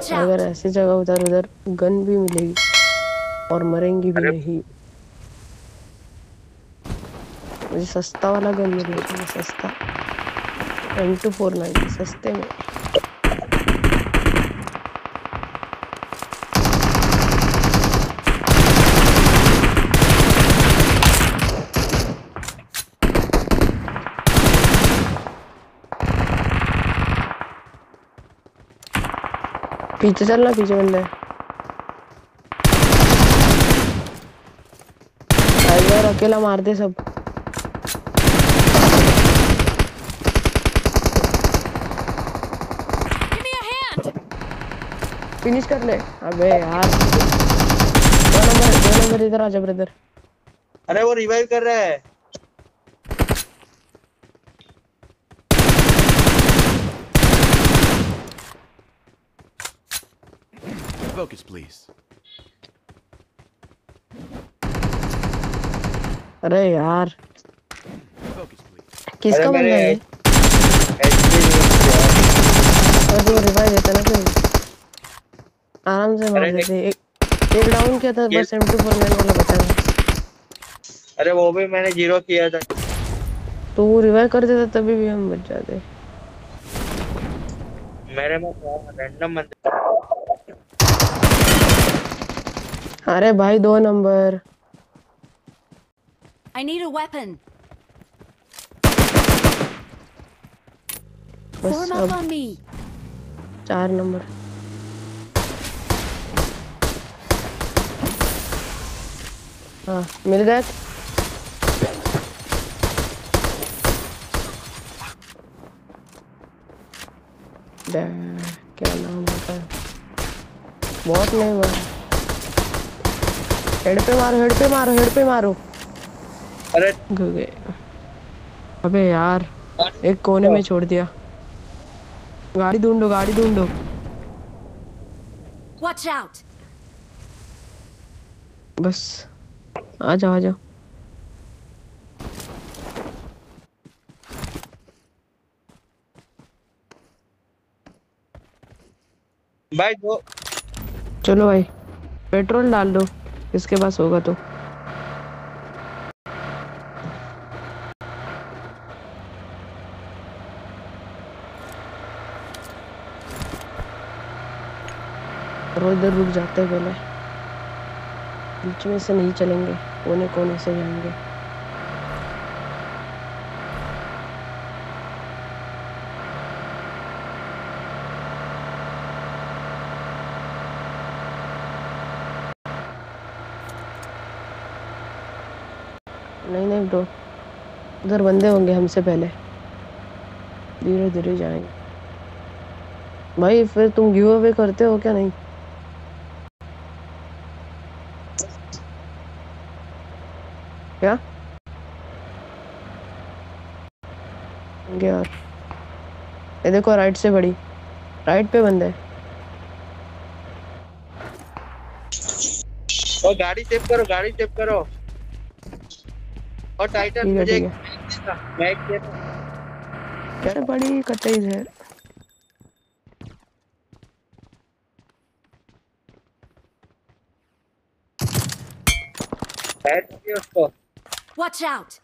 Watch अगर ऐसे जगह उधर उधर गन भी मिलेगी और मरेंगी भी नहीं। मुझे सस्ता वाला गन मिलेगा गया सस्ता। एम टू फोर नाइन सस्ते में। पीछे चलना पीछे बंदा है। टाइगर अकेला मार दे सब! फिनिश कर ले। अबे यार। दो नंबर दो नंबर इधर आजा ब्रदर अरे वो रिवाइव कर रहा है। Focus, please. अरे यार। किसका बंदा है। अरे वो रिवाइव देता ना फिर आराम से मार देते एक एक डाउन किया था बस एम टू फोर नाइन वाला बचा है अरे वो भी मैंने ज़ीरो किया था। तो वो रिवाइव कर देता तभी भी हम बच जाते। मेरे में रैंडम बंदे अरे भाई दो नंबर। A weapon. बस अब चार नंबर। हाँ मिल गया क्या नाम होता है? बहुत नहीं हुआ। हेड पे मारो हेड पे मारो हेड पे मारो। अरे। गए। अबे यार एक कोने में छोड़ दिया। गाड़ी ढूंढो गाड़ी ढूंढो। Watch out! बस आ जाओ आ जाओ। भाई दो। चलो भाई पेट्रोल डाल दो। इसके पास होगा तो। इधर रुक जाते हैं पहले। बीच में से नहीं चलेंगे। कोने कोने से जाएँगे। नहीं नहीं ब्रो उधर बंदे होंगे हमसे पहले. धीरे धीरे जाएँगे. भाई, फिर तुम गिव अवे करते हो क्या? नहीं. क्या? यार. ये देखो राइट से बड़ी. राइट पे बंदे. और गाड़ी सेव करो, गाड़ी सेव करो. और टाइटन मुझे एक बैग देना क्या बड़ी कटाई है। उसको। Watch out!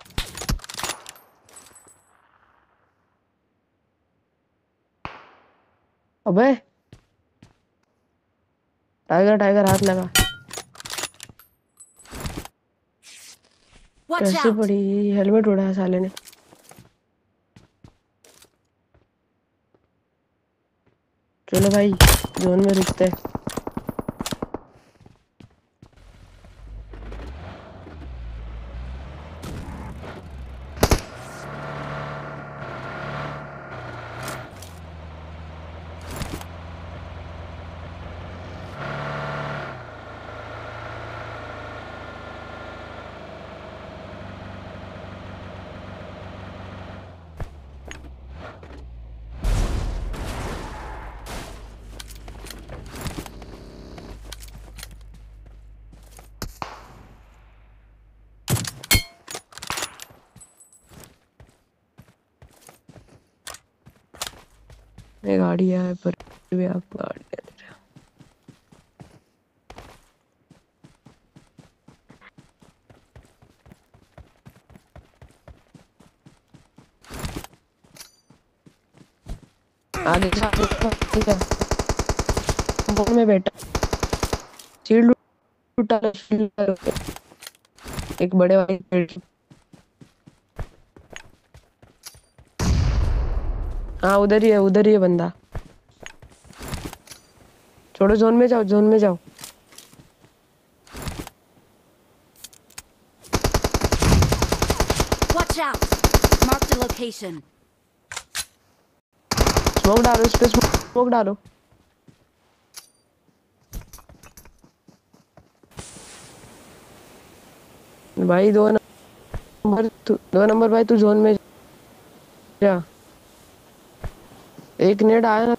अबे। टाइगर टाइगर हाथ लगा। कैसे पड़ी? हेलमेट उड़ाया साले ने। चलो भाई जोन में रुकते हैं। में गाड़ी है, पर भी आप गाड़ी दे रहे आगे ठीक है। में बैठा। शील्ड एक बड़े वाले हाँ उधर ही है उधर ही है बंदा छोड़ो जोन में जाओ जोन में जाओ Watch out! Marked a location. Smoke डालो इस पे स्मोक डालो भाई दो नंबर दो नंबर भाई तू जोन में जा एक नेड आया ना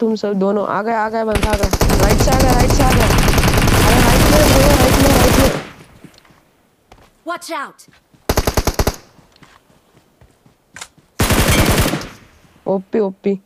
तुम सब दोनों आ गए आ गए बंद आ गए। राइट से आ गए राइट से आ गए अरे राइट में ब्रो राइट में राइट में। Watch out OP OP.